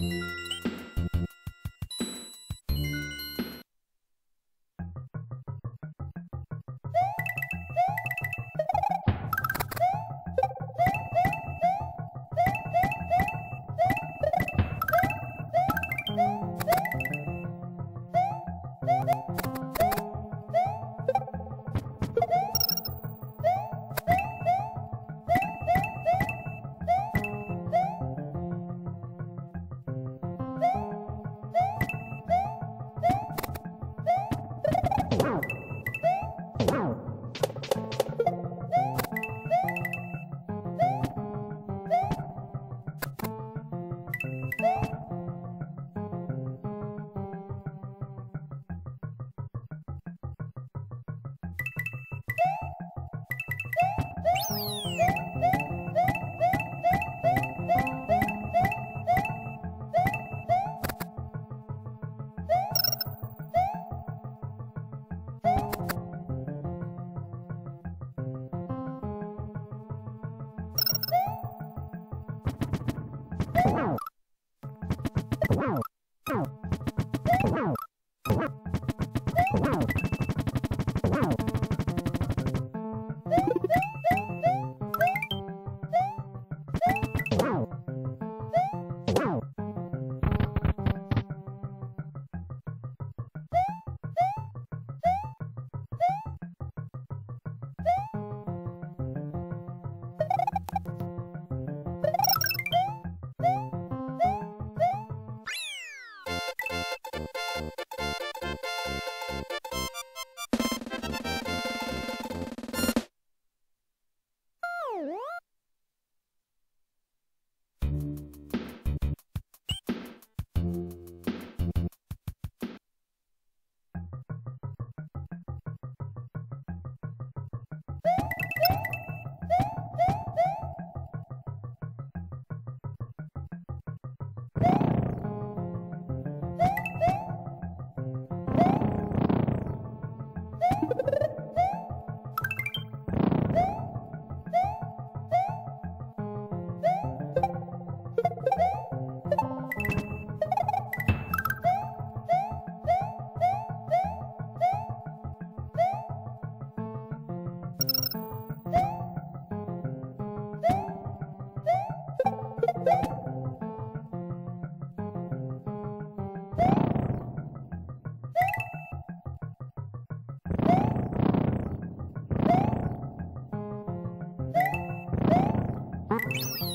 you Woo!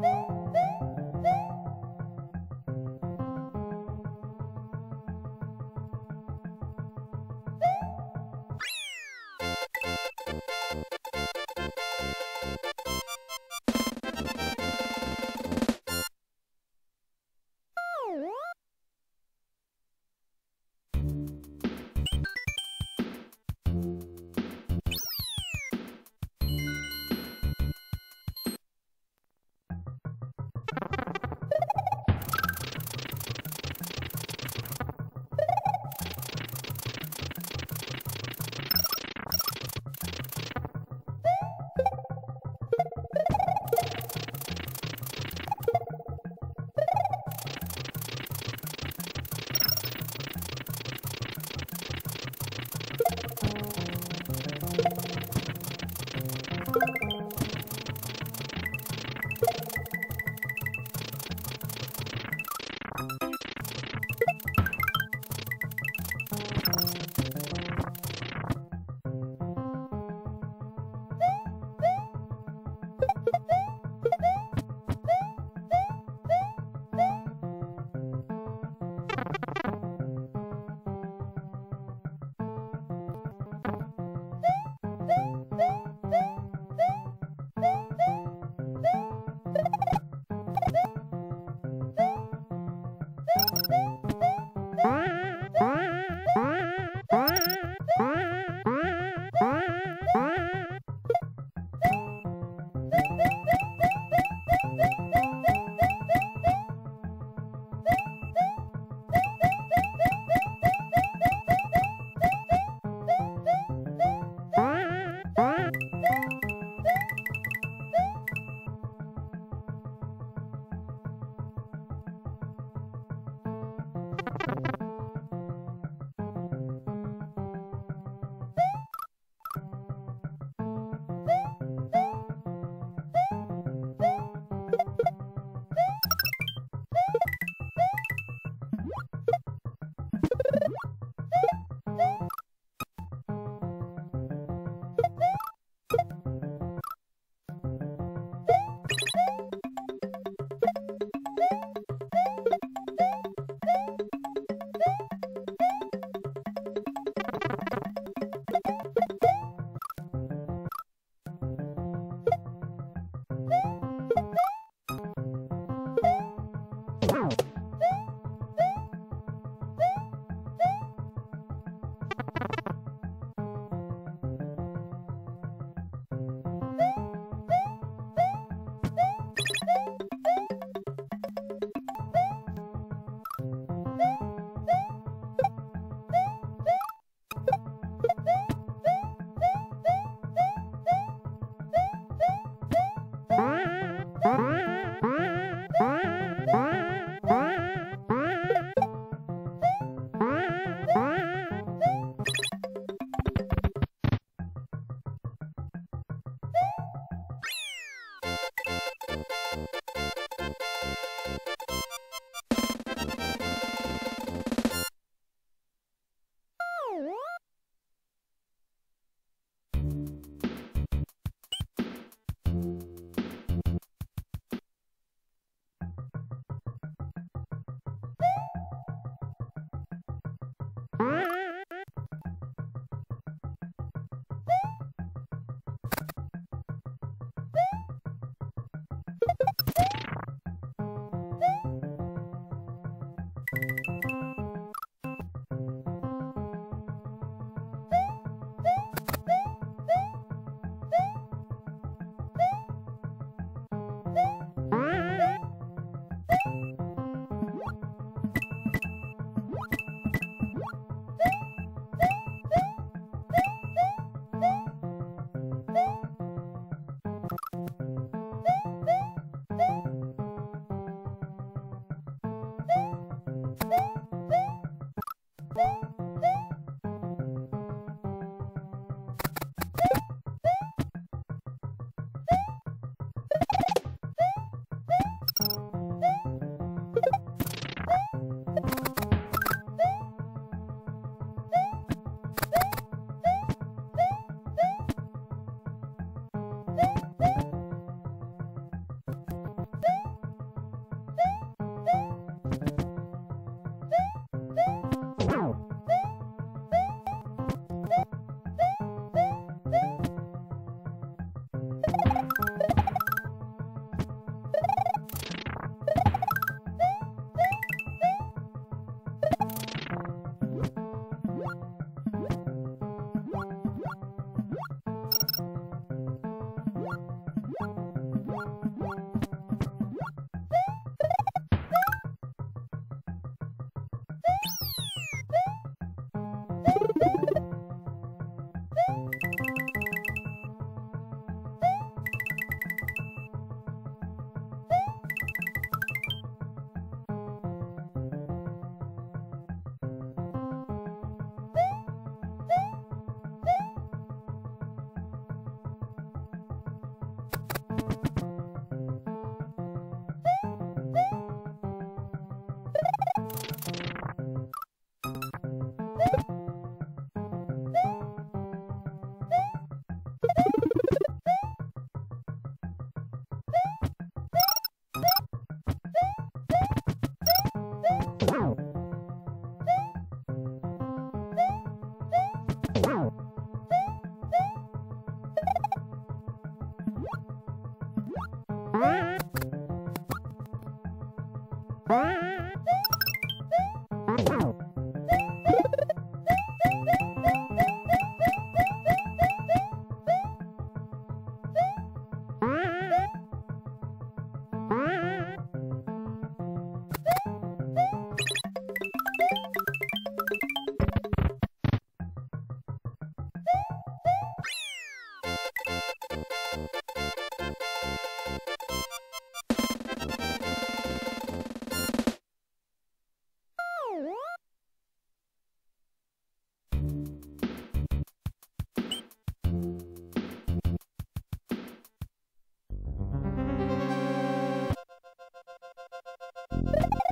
ぷん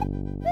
You.